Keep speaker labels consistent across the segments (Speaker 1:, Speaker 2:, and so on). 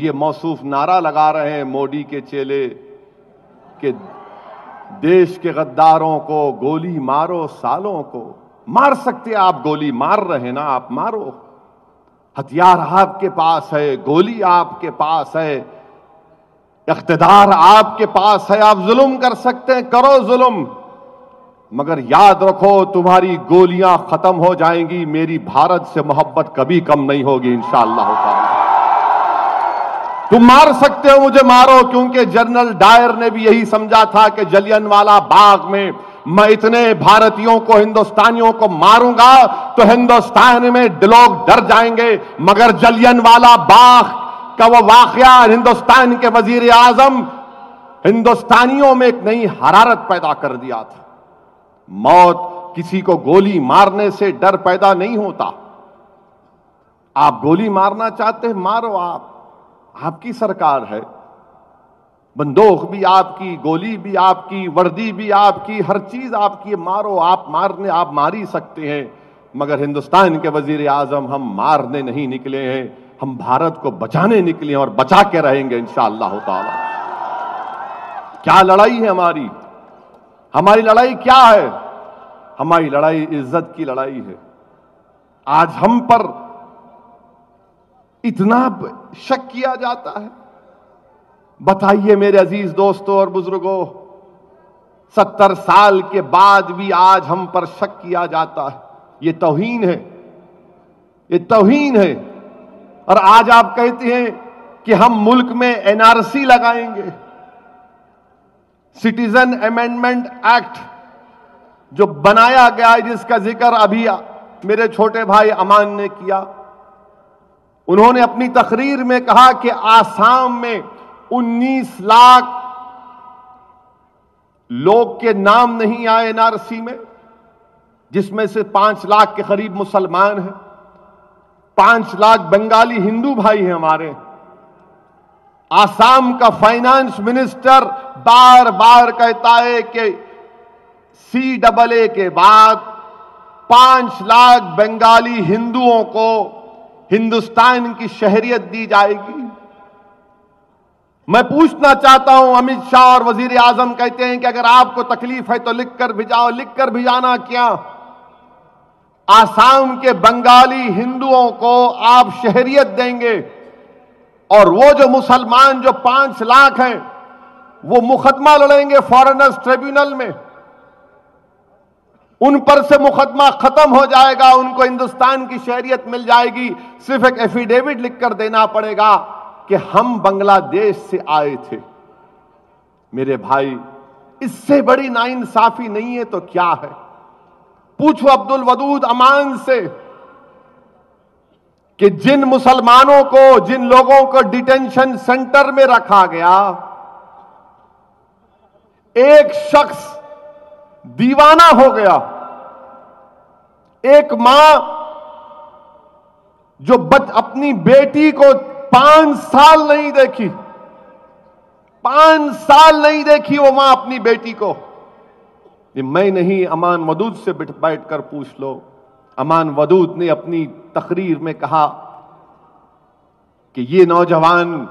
Speaker 1: یہ موصوف نعرہ لگا رہے ہیں موڈی کے چیلے کہ دیش کے غداروں کو گولی مارو سالوں کو۔ مار سکتے آپ گولی مار رہے نا، آپ مارو۔ ہتھیار آپ کے پاس ہے، گولی آپ کے پاس ہے۔ اقتدار آپ کے پاس ہے، آپ ظلم کر سکتے ہیں، کرو ظلم۔ مگر یاد رکھو، تمہاری گولیاں ختم ہو جائیں گی، میری بھارت سے محبت کبھی کم نہیں ہوگی، انشاءاللہ تعالی۔ تم مار سکتے ہو، مجھے مارو، کیونکہ جنرل ڈائر نے بھی یہی سمجھا تھا کہ جلین والا باغ میں میں اتنے بھارتیوں کو، ہندوستانیوں کو ماروں گا تو ہندوستان میں لوگ ڈر جائیں گے۔ مگر جلین والا باغ کا وہ واقعہ ہندوستان کے وزیر اعظم ہندوستانیوں میں ایک نئی حرارت پیدا کر دیا تھا۔ موت کسی کو گولی مارنے سے ڈر پیدا نہیں ہوتا۔ آپ گولی مارنا چاہتے ہیں، مارو آپ۔ آپ کی سرکار ہے۔ بندوق بھی آپ کی، گولی بھی آپ کی، وردی بھی آپ کی، ہر چیز آپ کی، مارو آپ، مارنے آپ ماری سکتے ہیں۔ مگر ہندوستان کے وزیر اعظم ہم مارنے نہیں نکلے ہیں۔ ہم بھارت کو بچانے نکلے ہیں اور بچا کے رہیں گے انشاءاللہ تعالی۔ کیا لڑائی ہے ہماری؟ ہماری لڑائی کیا ہے؟ ہماری لڑائی عزت کی لڑائی ہے۔ آج ہم پر اتنا شک کیا جاتا ہے۔ بتائیے میرے عزیز دوستوں اور بزرگوں ستر سال کے بعد بھی آج ہم پر شک کیا جاتا ہے۔ یہ توہین ہے۔ یہ توہین ہے۔ اور آج آپ کہتے ہیں کہ ہم ملک میں این آر سی لگائیں گے۔ سٹیزن امینڈمنٹ ایکٹ جو بنایا گیا ہے، جس کا ذکر ابھی میرے چھوٹے بھائی امان نے کیا۔ انہوں نے اپنی تقریر میں کہا کہ آسام میں انیس لاکھ لوگ کے نام نہیں آئے این آر سی میں، جس میں سے پانچ لاکھ کے قریب مسلمان ہیں، پانچ لاکھ بنگالی ہندو بھائی ہیں ہمارے۔ آسام کا فائنانس منسٹر بار بار کہتا ہے کہ سی ڈبل اے کے بعد پانچ لاکھ بنگالی ہندوؤں کو ہندوستان کی شہریت دی جائے گی۔ میں پوچھنا چاہتا ہوں، امت شاہ اور وزیر اعظم کہتے ہیں کہ اگر آپ کو تکلیف ہے تو لکھ کر بھیجاؤ لکھ کر بھیجانا کیا؟ آسام کے بنگالی ہندوؤں کو آپ شہریت دیں گے اور وہ جو مسلمان جو پانچ لاکھ ہیں، وہ مقدمہ لڑیں گے فورنرز ٹریبیونل میں۔ ان پر سے مقدمہ ختم ہو جائے گا، ان کو ہندوستان کی شہریت مل جائے گی۔ صرف ایک ایفیڈیوٹ لکھ کر دینا پڑے گا کہ ہم بنگلہ دیش سے آئے تھے۔ میرے بھائی، اس سے بڑی نا انصافی نہیں ہے تو کیا ہے؟ پوچھو عبد الودود امان سے کہ جن مسلمانوں کو، جن لوگوں کو ڈیٹینشن سینٹر میں رکھا گیا، ایک شخص دیوانہ ہو گیا۔ ایک ماں جو بچ، اپنی بیٹی کو پانچ سال نہیں دیکھی، پانچ سال نہیں دیکھی وہ ماں اپنی بیٹی کو۔ میں نہیں، امان ودود سے بیٹھ کر پوچھ لو۔ امان ودود نے اپنی تقریر میں کہا کہ یہ نوجوان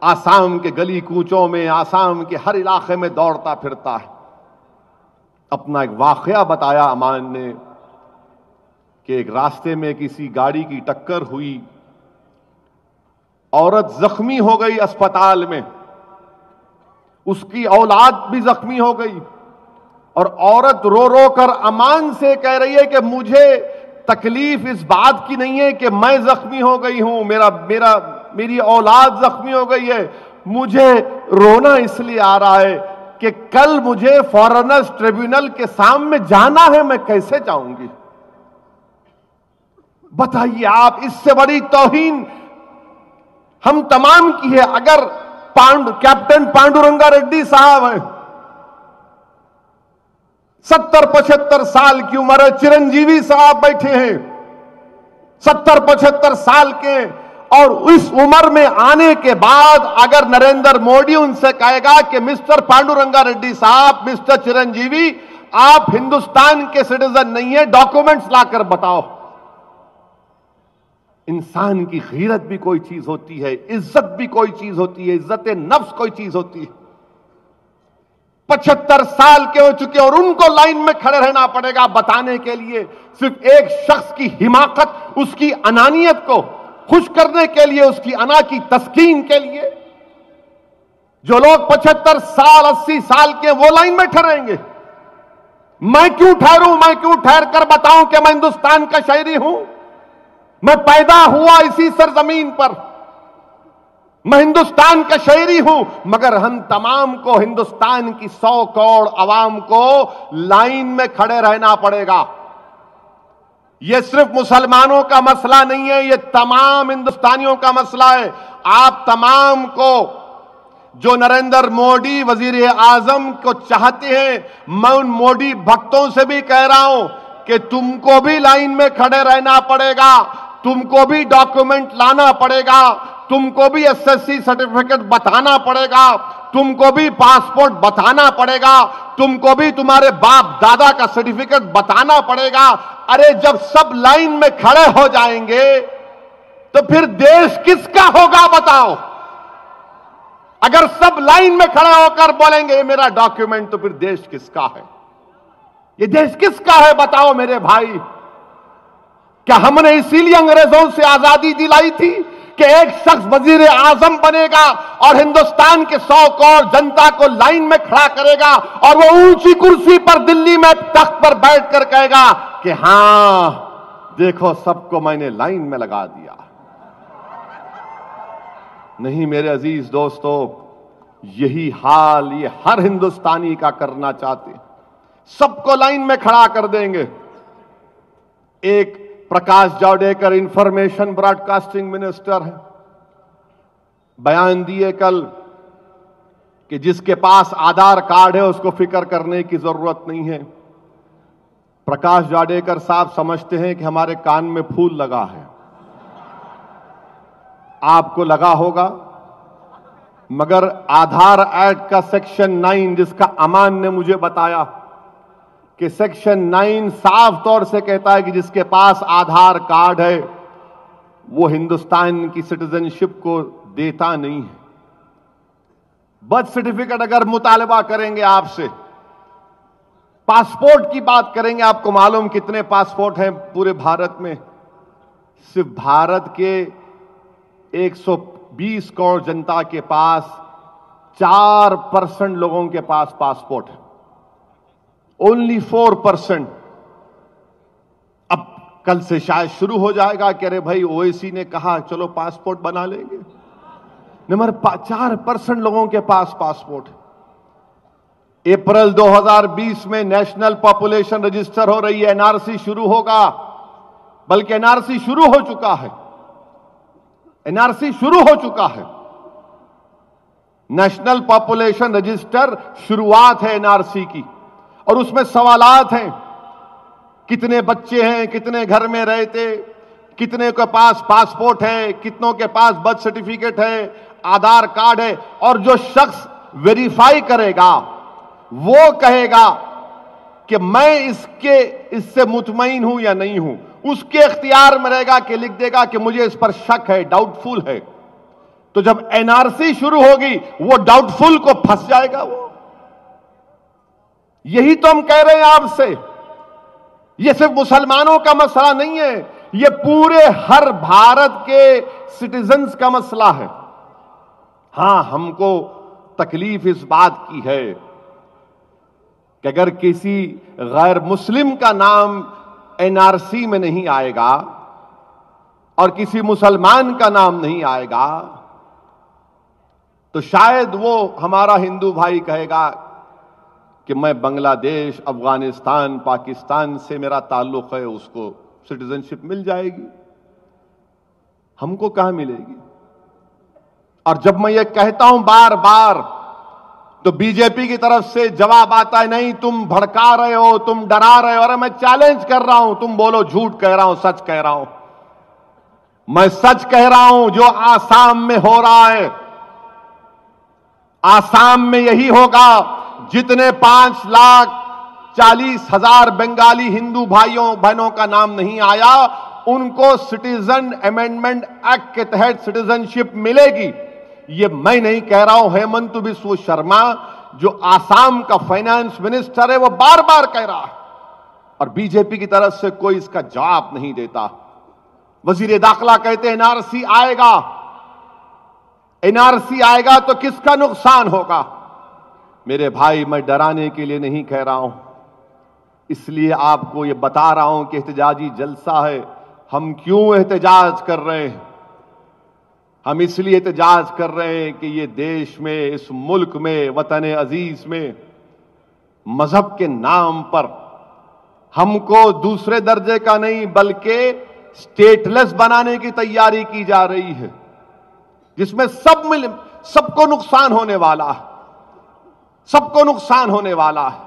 Speaker 1: آسام کے گلی کوچوں میں، آسام کے ہر علاقے میں دوڑتا پھرتا ہے۔ اپنا ایک واقعہ بتایا امان نے کہ ایک راستے میں کسی گاڑی کی ٹکر ہوئی، عورت زخمی ہو گئی اسپتال میں۔ اس کی اولاد بھی زخمی ہو گئی۔ اور عورت رو رو کر امان سے کہہ رہی ہے کہ مجھے تکلیف اس بات کی نہیں ہے کہ میں زخمی ہو گئی ہوں، میرا میرا، میری اولاد زخمی ہو گئی ہے، مجھے رونا اس لیے آ رہا ہے۔ کہ کل مجھے فورنرز ٹریبیونل کے سامنے جانا ہے، میں کیسے جاؤں گی؟ بتائیے آپ، اس سے بڑی توہین ہم تمام کی ہے۔ اگر پانڈ، کیپٹن پانڈورنگا ریڈی صاحب ہیں، ستر پچہتر سال کی عمر ہے، چرنجیوی صاحب بیٹھے ہیں، ستر پچہتر سال کے اور اس عمر میں آنے کے بعد اگر نریندر موڈی ان سے کہے گا کہ مسٹر پانڈورنگا ریڈی صاحب، مسٹر چرنجیوی، آپ ہندوستان کے سٹیزن نہیں ہیں، ڈاکومنٹس لا کر بتاؤ۔ انسان کی غیرت بھی کوئی چیز ہوتی ہے، عزت بھی کوئی چیز ہوتی ہے، عزت نفس کوئی چیز ہوتی ہے۔ پچہتر سال کے ہو چکے اور ان کو لائن میں کھڑے رہنا پڑے گا بتانے کے لیے، صرف ایک شخص کی حماقت، اس کی انانیت کو۔ خوش کرنے کے لیے، اس کی انا کی تسکین کے لیے۔ جو لوگ پچہتر سال، اسی سال کے وہ لائن میں ٹھہریں گے۔ میں کیوں ٹھہروں؟ میں کیوں ٹھہر کر بتاؤں کہ میں ہندوستان کا شہری ہوں؟ میں پیدا ہوا اسی سرزمین پر۔ میں ہندوستان کا شہری ہوں، مگر ہم تمام کو ہندوستان کی سو کروڑ عوام کو لائن میں کھڑے رہنا پڑے گا۔ یہ صرف مسلمانوں کا مسئلہ نہیں ہے، یہ تمام ہندوستانیوں کا مسئلہ ہے۔ آپ تمام کو جو نریندر موڈی وزیر اعظم کو چاہتے ہیں، میں ان موڈی بھکتوں سے بھی کہہ رہا ہوں کہ تم کو بھی لائن میں کھڑے رہنا پڑے گا، تم کو بھی ڈاکومنٹ لانا پڑے گا، تم کو بھی ایس ایس سی سرٹیفکیٹ بتانا پڑے گا، تم کو بھی پاسپورٹ بتانا پڑے گا، تم کو بھی تمہارے باپ دادا کا سرٹیفکیٹ بتانا پڑے گا۔ ارے جب سب لائن میں کھڑے ہو جائیں گے تو پھر دیش کس کا ہوگا بتاؤ؟ اگر سب لائن میں کھڑے ہو کر بولیں گے یہ میرا ڈاکیومنٹ تو پھر دیش کس کا ہے؟ یہ دیش کس کا ہے بتاؤ میرے بھائی؟ کیا ہم نے اسی لیے انگریزوں سے آزادی دلائی تھی؟ کہ ایک شخص وزیر اعظم بنے گا اور ہندوستان کے سو کروڑ جنتا کو لائن میں کھڑا کرے گا اور وہ اونچی کرسی پر دلی میں تخت پر بیٹھ کر کہے گا کہ ہاں دیکھو، سب کو میں نے لائن میں لگا دیا۔ نہیں میرے عزیز دوستو، یہی حال یہ ہر ہندوستانی کا کرنا چاہتے سب کو لائن میں کھڑا کر دیں گے۔ ایک Prakash Javadekar information broadcasting minister ہے بیان دیے کل کہ جس کے پاس آدھار کارڈ ہے، اس کو فکر کرنے کی ضرورت نہیں ہے۔ پرکاش جاوڈیکر صاحب سمجھتے ہیں کہ ہمارے کان میں پھول لگا ہے۔ آپ کو لگا ہوگا، مگر آدھار ایکٹ کا سیکشن نائن، جس کا امان نے مجھے بتایا کہ سیکشن نائن صاف طور سے کہتا ہے کہ جس کے پاس آدھار کارڈ ہے، وہ ہندوستان کی سٹیزن شپ کو دیتا نہیں ہے۔ برتھ سرٹیفکیٹ اگر مطالبہ کریں گے آپ سے، پاسپورٹ کی بات کریں گے، آپ کو معلوم کتنے پاسپورٹ ہیں پورے بھارت میں۔ صرف بھارت کے ایک سو بیس کروڑ جنتا کے پاس چار پرسنٹ لوگوں کے پاس پاسپورٹ ہے۔ اونلی فور پرسنٹ اب کل سے شاید شروع ہو جائے گا کہ ارے بھائی او اے سی نے کہا، چلو پاسپورٹ بنا لیں گے۔ نمبر چار پرسنٹ لوگوں کے پاس پاسپورٹ اپریل دو ہزار بیس میں نیشنل پاپولیشن رجسٹر ہو رہی ہے۔ این آر سی شروع ہوگا۔ بلکہ این آر سی شروع ہو چکا ہے۔ این آر سی شروع ہو چکا ہے۔ نیشنل پاپولیشن رجسٹر شروعات ہے این آر سی کی۔ اور اس میں سوالات ہیں۔ کتنے بچے ہیں، کتنے گھر میں رہتے، کتنے کے پاس پاسپورٹ ہے، کتنوں کے پاس برتھ سرٹیفکیٹ ہے، آدھار کارڈ ہے۔ اور جو شخص ویریفائی کرے گا، وہ کہے گا کہ میں اس کے، اس سے مطمئن ہوں یا نہیں ہوں۔ اس کے اختیار میں رہے گا کہ لکھ دے گا کہ مجھے اس پر شک ہے ڈاؤٹ فل ہے۔ تو جب این آر سی شروع ہوگی، وہ ڈاؤٹ فل کو پھنس جائے گا وہ۔ یہی تو ہم کہہ رہے ہیں آپ سے۔ یہ صرف مسلمانوں کا مسئلہ نہیں ہے، یہ پورے ہر بھارت کے سٹیزنز کا مسئلہ ہے۔ ہاں ہم کو تکلیف اس بات کی ہے کہ اگر کسی غیر مسلم کا نام این آر سی میں نہیں آئے گا اور کسی مسلمان کا نام نہیں آئے گا، تو شاید وہ ہمارا ہندو بھائی کہے گا کہ میں بنگلہ دیش، افغانستان، پاکستان سے میرا تعلق ہے، اس کو سٹیزن شپ مل جائے گی، ہم کو کہاں ملے گی؟ اور جب میں یہ کہتا ہوں بار بار، تو بی جے پی کی طرف سے جواب آتا ہے، نہیں، تم بھڑکا رہے ہو، تم ڈرا رہے ہو، اور میں چیلنج کر رہا ہوں، تم بولو جھوٹ کہہ رہا ہوں، سچ کہہ رہا ہوں۔ میں سچ کہہ رہا ہوں، جو آسام میں ہو رہا ہے، آسام میں یہی ہوگا۔ جتنے پانچ لاکھ چالیس ہزار بنگالی ہندو بھائیوں، بہنوں کا نام نہیں آیا، ان کو سٹیزن امینڈمنٹ ایکٹ کے تحت سٹیزن شپ ملے گی۔ یہ میں نہیں کہہ رہا ہوں، ہیمنت بسو شرما، جو آسام کا فائنانس منسٹر ہے، وہ بار بار کہہ رہا ہے۔ اور بی جے پی کی طرف سے کوئی اس کا جواب نہیں دیتا۔ وزیر داخلہ کہتے این آر سی آئے گا۔ این آر سی آئے گا تو کس کا نقصان ہوگا؟ میرے بھائی، میں ڈرانے کے لیے نہیں کہہ رہا ہوں۔ اس لیے آپ کو یہ بتا رہا ہوں کہ احتجاجی جلسہ ہے۔ ہم کیوں احتجاج کر رہے ہیں؟ ہم اس لیے احتجاج کر رہے ہیں کہ یہ دیش میں، اس ملک میں، وطن عزیز میں، مذہب کے نام پر ہم کو دوسرے درجے کا نہیں، بلکہ سٹیٹلس بنانے کی تیاری کی جا رہی ہے۔ جس میں سب مل، سب کو نقصان ہونے والا ہے۔ سب کو نقصان ہونے والا ہے۔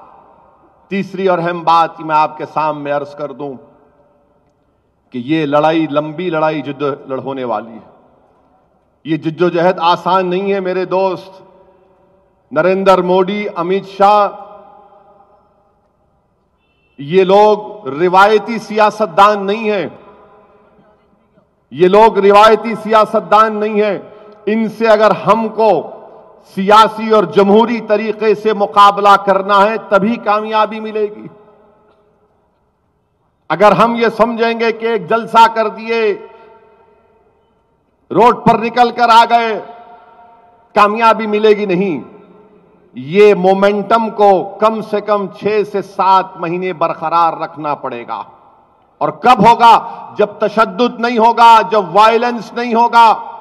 Speaker 1: تیسری اور اہم بات میں آپ کے سامنے عرض کر دوں کہ یہ لڑائی، لمبی لڑائی جد ہونے والی ہے۔ یہ جد و جہد آسان نہیں ہے میرے دوست۔ نریندر موڈی امیت شاہ، یہ لوگ روایتی سیاست دان نہیں ہیں۔ یہ لوگ روایتی سیاست دان نہیں ہیں۔ ان سے اگر ہم کو سیاسی اور جمہوری طریقے سے مقابلہ کرنا ہے، تبھی کامیابی ملے گی۔ اگر ہم یہ سمجھیں گے کہ ایک جلسہ کر دیے، روڈ پر نکل کر آ گئے، کامیابی ملے گی نہیں۔ یہ مومنٹم کو کم سے کم چھ سے سات مہینے برقرار رکھنا پڑے گا۔ اور کب ہوگا؟ جب تشدد نہیں ہوگا، جب وائلنس نہیں ہوگا